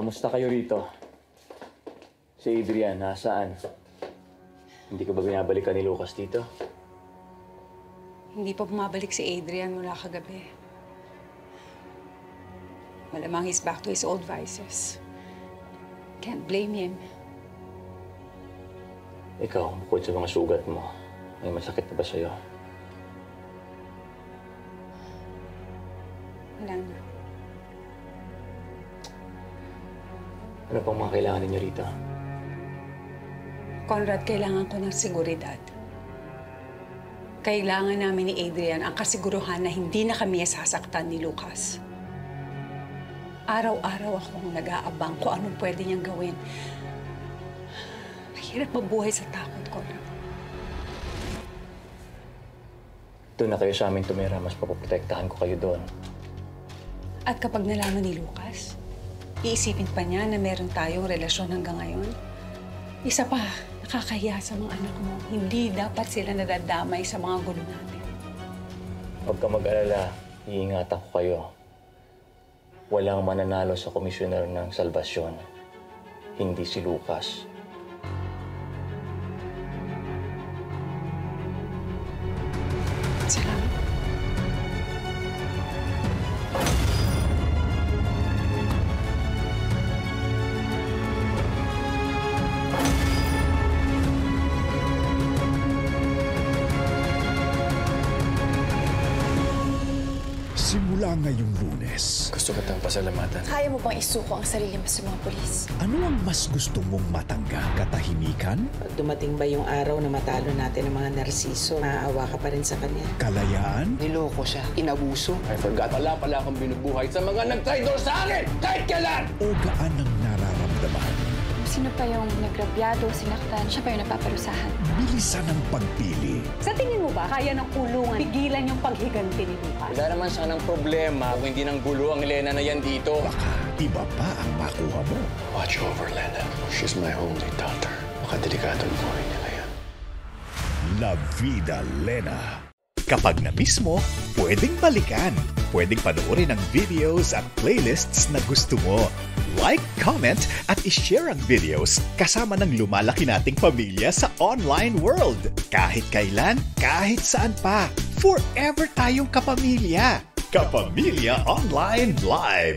Kamusta kayo rito? Si Adrian, nasaan? Hindi ka ba binabalikan ni Lucas dito? Hindi pa bumabalik si Adrian mula kagabi. Malamang he's back to his old vices. Can't blame him. Ikaw, bukod sa mga sugat mo, may masakit na ba sa'yo? Wala na. Ano pang mga kailangan ninyo rito? Conrad, kailangan ko ng seguridad. Kailangan namin ni Adrian ang kasiguruhan na hindi na kami sasaktan ni Lucas. Araw-araw akong nag-aabang kung anong pwede niyang gawin. Mahirap mabuhay sa takot, Conrad. Doon na kayo sa amin tumira, mas papoprotektahan ko kayo doon. At kapag nalaman ni Lucas, iisipin pa niya na meron tayong relasyon hanggang ngayon. Isa pa, nakakahiya sa mga anak mo. Hindi dapat sila nadadamay sa mga gulo natin. Huwag ka mag-alala, iingatan ko kayo. Walang mananalo sa komisyoner ng salbasyon. Hindi si Lucas. Salamat. Simula ngayong lunes, Gusto kitang pasalamatan. Kaya mo bang isuko ang sarili mo sa mga polis? ano ang mas gusto mong matanggap? Katahimikan? Pag dumating ba yung araw na matalo natin ang mga narsiso, maaawa ka pa rin sa kanya. Kalayaan? Niloko siya, inabuso. I forgot, wala pala akong binubuhay sa mga nag-traitor sa akin! Kahit kailan! O gaan nararamdaman? Sino pa yung nagrabyado, sinaktan, siya pa yung napaparusahan? Bilisan ang pagpili. Sa tingin mo ba, kaya ng kulungan pigilan yung paghiganti ni Lucas? Wala naman sanang problema kung hindi nang gulo ang Elena na yan dito. Baka iba pa ang makuha mo. Watch over Lena. She's my only daughter. Makadelikado ang buhay niya ngayon. La Vida Lena. Kapag na-miss mo, pwedeng balikan. Pwedeng panoorin ang videos at playlists na gusto mo. Like, comment, at ishare ang videos kasama ng lumalaki nating pamilya sa online world. Kahit kailan, kahit saan pa. Forever tayong kapamilya. Kapamilya Online Live.